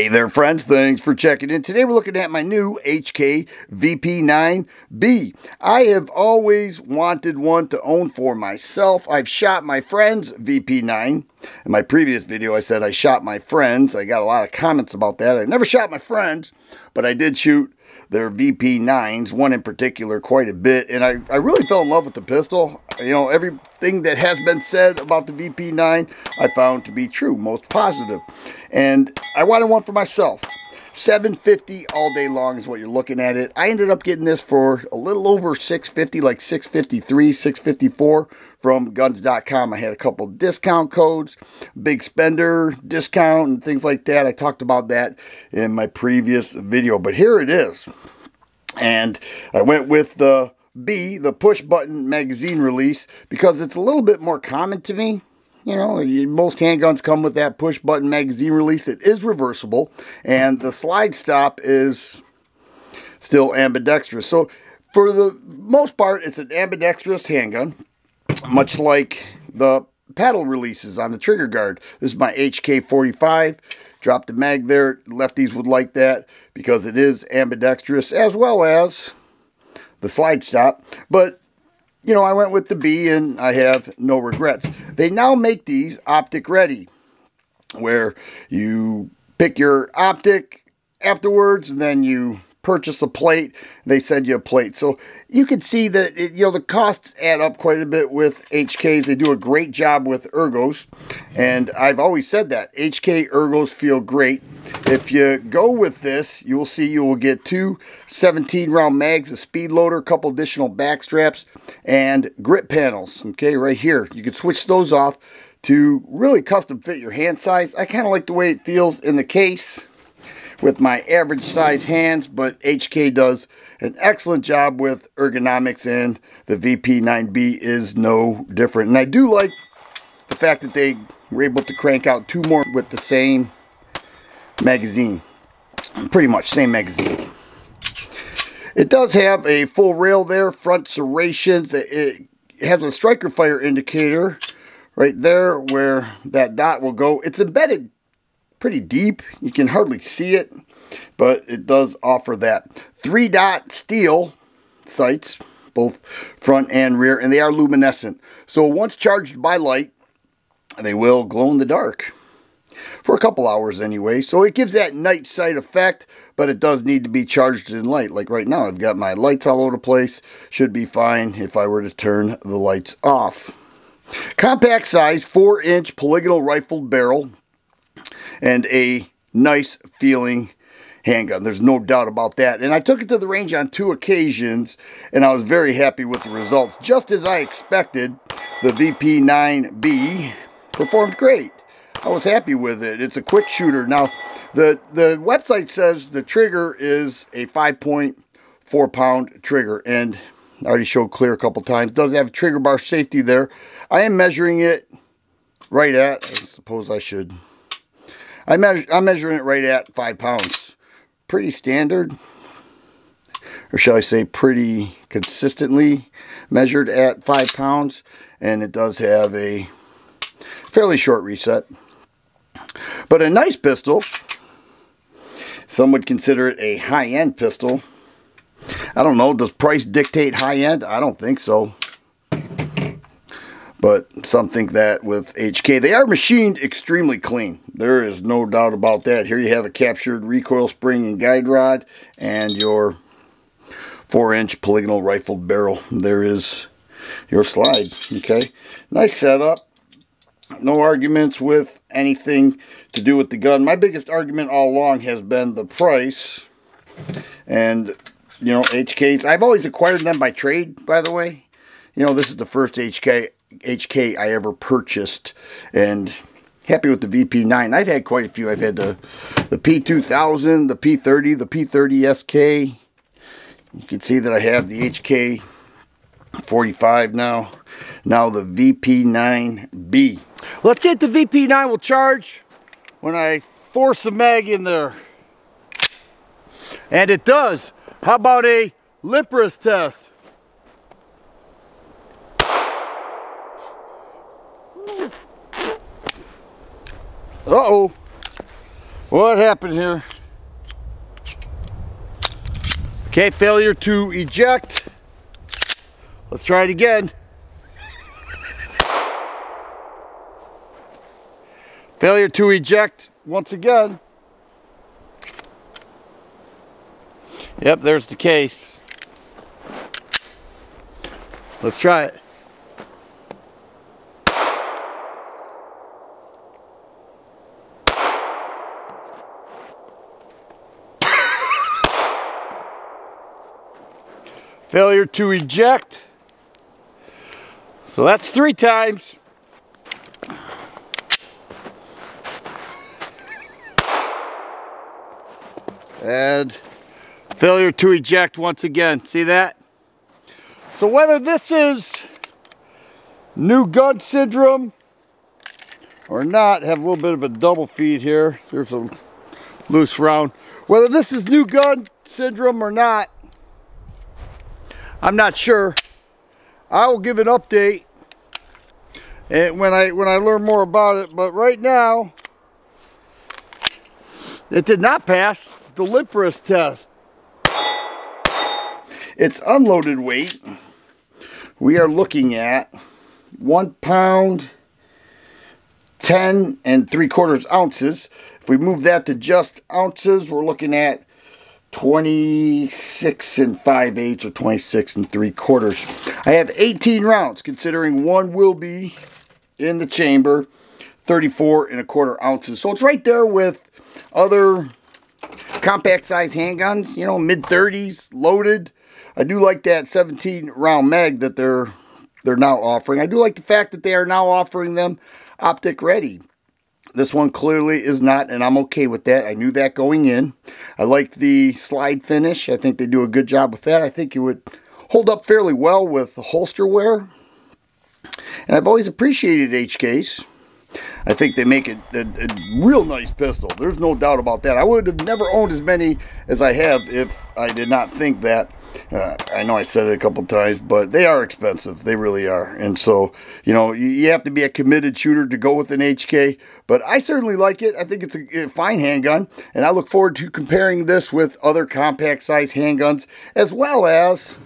Hey there friends, thanks for checking in. Today we're looking at my new HK VP9B. I have always wanted one to own for myself. I've shot my friend's VP9. In my previous video I said I shot my friends. I got a lot of comments about that. I never shot my friends, but I did shoot their VP9s, one in particular, quite a bit. And I, I really fell in love with the pistol. You know, everything that has been said about the VP9, I found to be true, most positive. And I wanted one for myself. 750 all day long is what you're looking at it. I ended up getting this for a little over 650, like 653, 654 from guns.com. I had a couple discount codes, big spender discount, and things like that. I talked about that in my previous video, but here it is. And I went with the B, the push button magazine release, because it's a little bit more common to me. You know, most handguns come with that push button magazine release. It is reversible, and the slide stop is still ambidextrous. So, for the most part, it's an ambidextrous handgun much like the paddle releases on the trigger guard. This is my HK45. Dropped the mag there. Lefties would like that because it is ambidextrous as well as the slide stop. But, you know, I went with the B and I have no regrets. They now make these optic ready where you pick your optic afterwards and then you purchase a plate, they send you a plate. So you can see that, it, you know, the costs add up quite a bit with HKs. They do a great job with ergos. And I've always said that. HK ergos feel great. If you go with this, you will see you will get two 17 round mags, a speed loader, a couple additional back straps, and grip panels. Okay, right here. You can switch those off to really custom fit your hand size. I kind of like the way it feels in the case with my average size hands, but HK does an excellent job with ergonomics and the VP9B is no different. And I do like the fact that they were able to crank out two more with the same magazine. Pretty much same magazine. It does have a full rail there, front serrations. That it has a striker fire indicator right there where that dot will go. It's embedded pretty deep. You can hardly see it, but it does offer that. Three dot steel sights, both front and rear, and they are luminescent. So once charged by light, they will glow in the dark for a couple hours anyway. So it gives that night sight effect, but it does need to be charged in light. Like right now, I've got my lights all over the place. Should be fine if I were to turn the lights off. Compact size, 4 inch polygonal rifled barrel, and a nice feeling handgun. There's no doubt about that. And I took it to the range on two occasions, and I was very happy with the results. Just as I expected, the VP9B performed great. I was happy with it. It's a quick shooter. Now, the, the website says the trigger is a 5.4 pound trigger, and I already showed clear a couple times. Does have trigger bar safety there. I am measuring it right at, I suppose I should I measure, I'm measuring it right at five pounds. Pretty standard, or shall I say pretty consistently measured at five pounds. And it does have a fairly short reset. But a nice pistol. Some would consider it a high-end pistol. I don't know, does price dictate high-end? I don't think so but some think that with HK, they are machined extremely clean. There is no doubt about that. Here you have a captured recoil spring and guide rod and your 4-inch polygonal rifled barrel. There is your slide, okay? Nice setup. No arguments with anything to do with the gun. My biggest argument all along has been the price. And, you know, HKs, I've always acquired them by trade, by the way. You know, this is the first HK HK I ever purchased and happy with the VP9. I've had quite a few. I've had the, the P2000, the P30, the P30SK. You can see that I have the HK 45 now. Now the VP9B. Let's if the VP9 will charge when I force the mag in there. And it does. How about a limp wrist test? Uh-oh. What happened here? Okay, failure to eject. Let's try it again. Failure to eject once again. Yep, there's the case. Let's try it. Failure to eject. So that's three times. And failure to eject once again. See that? So whether this is new gun syndrome or not, have a little bit of a double feed here. There's a loose round. Whether this is new gun syndrome or not, I'm not sure. I will give an update and when I when I learn more about it. But right now, it did not pass the limp wrist test. Its unloaded weight, we are looking at one pound, 10 and three quarters ounces. If we move that to just ounces, we're looking at 26 and 5 eighths or 26 and 3 quarters. I have 18 rounds considering one will be in the chamber 34 and a quarter ounces. So it's right there with other compact size handguns, you know, mid 30s, loaded. I do like that 17 round mag that they're they're now offering. I do like the fact that they are now offering them optic ready. This one clearly is not, and I'm okay with that. I knew that going in. I like the slide finish. I think they do a good job with that. I think it would hold up fairly well with holster wear. And I've always appreciated HKs. I think they make a, a, a, real nice pistol. There's no doubt about that. I would have never owned as many as I have if I did not think that. Uh, I know I said it a couple times, but they are expensive. They really are. And so, you know, you, you, have to be a committed shooter to go with an HK. But I certainly like it. I think it's a, a fine handgun. And I look forward to comparing this with other compact size handguns as well as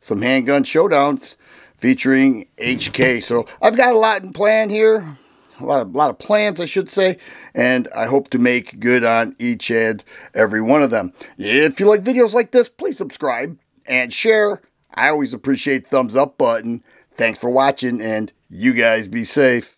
some handgun showdowns featuring HK. So I've got a lot in plan here a lot of, lot of plans, I should say, and I hope to make good on each and every one of them. If you like videos like this, please subscribe and share. I always appreciate thumbs up button. Thanks for watching, and you guys be safe.